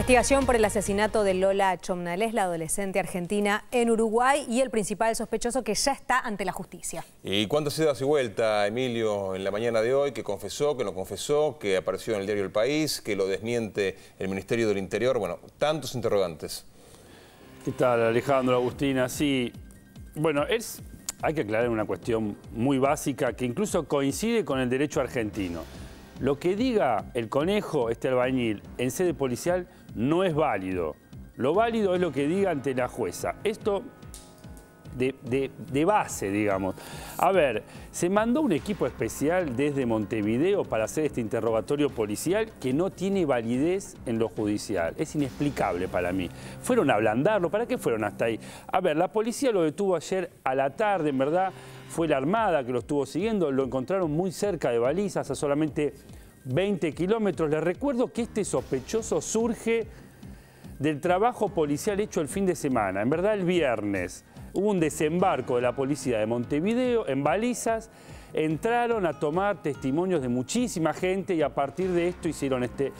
Investigación por el asesinato de Lola Chomnales, la adolescente argentina en Uruguay y el principal sospechoso que ya está ante la justicia. ¿Y cuánto se da y vuelta, Emilio, en la mañana de hoy, que confesó, que no confesó, que apareció en el diario El País, que lo desmiente el Ministerio del Interior? Bueno, tantos interrogantes. ¿Qué tal, Alejandro, Agustina? Sí, bueno, es, hay que aclarar una cuestión muy básica que incluso coincide con el derecho argentino. Lo que diga el conejo, este albañil, en sede policial no es válido. Lo válido es lo que diga ante la jueza. Esto de, base, digamos. A ver, se mandó un equipo especial desde Montevideo para hacer este interrogatorio policial que no tiene validez en lo judicial. Es inexplicable para mí. Fueron a ablandarlo, ¿para qué fueron hasta ahí? A ver, la policía lo detuvo ayer a la tarde, en verdad fue la Armada que lo estuvo siguiendo, lo encontraron muy cerca de balizas, a solamente 20 kilómetros. Les recuerdo que este sospechoso surge del trabajo policial hecho el fin de semana, en verdad el viernes. Hubo un desembarco de la policía de Montevideo en balizas, entraron a tomar testimonios de muchísima gente y a partir de esto hicieron este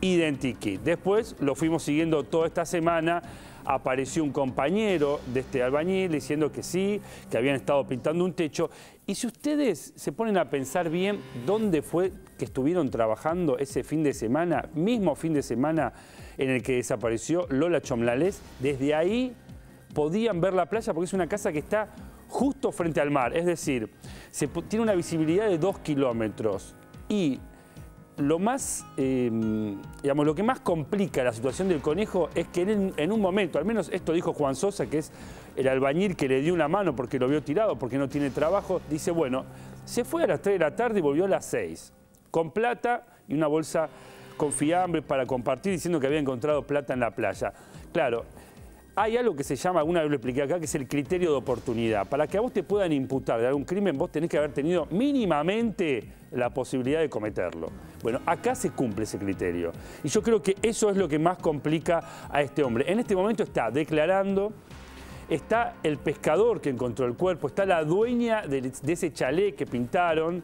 identikit. Después lo fuimos siguiendo toda esta semana apareció un compañero de este albañil diciendo que sí, que habían estado pintando un techo. Y si ustedes se ponen a pensar bien dónde fue que estuvieron trabajando ese fin de semana, mismo fin de semana en el que desapareció Lola Chomlales, desde ahí podían ver la playa porque es una casa que está justo frente al mar, es decir, se, tiene una visibilidad de dos kilómetros y lo más, em, digamos, lo que más complica la situación del conejo es que en, un momento, al menos esto dijo Juan Sosa, que es el albañil que le dio una mano porque lo vio tirado, porque no tiene trabajo, dice, bueno, se fue a las 3 de la tarde y volvió a las 6, con plata y una bolsa con fiambre para compartir, diciendo que había encontrado plata en la playa. Claro, hay algo que se llama, alguna vez lo expliqué acá, que es el criterio de oportunidad. Para que a vos te puedan imputar de algún crimen, vos tenés que haber tenido mínimamente la posibilidad de cometerlo. Bueno, acá se cumple ese criterio. Y yo creo que eso es lo que más complica a este hombre. En este momento está declarando, está el pescador que encontró el cuerpo, está la dueña de, ese chalet que pintaron,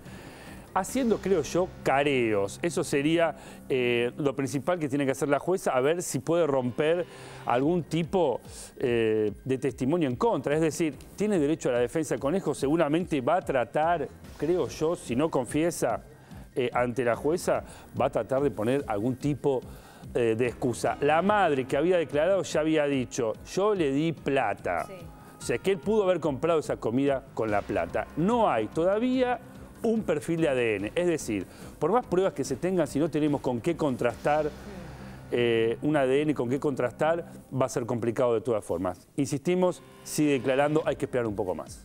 haciendo, creo yo, careos. Eso sería eh, lo principal que tiene que hacer la jueza, a ver si puede romper algún tipo eh, de testimonio en contra. Es decir, tiene derecho a la defensa del conejo, seguramente va a tratar, creo yo, si no confiesa eh, ante la jueza, va a tratar de poner algún tipo de excusa. La madre que había declarado ya había dicho, yo le di plata. O sea, que él pudo haber comprado esa comida con la plata. No hay todavía un perfil de ADN. Es decir, por más pruebas que se tengan, si no tenemos con qué contrastar eh, un ADN, con qué contrastar, va a ser complicado de todas formas. Insistimos, sigue declarando, hay que esperar un poco más.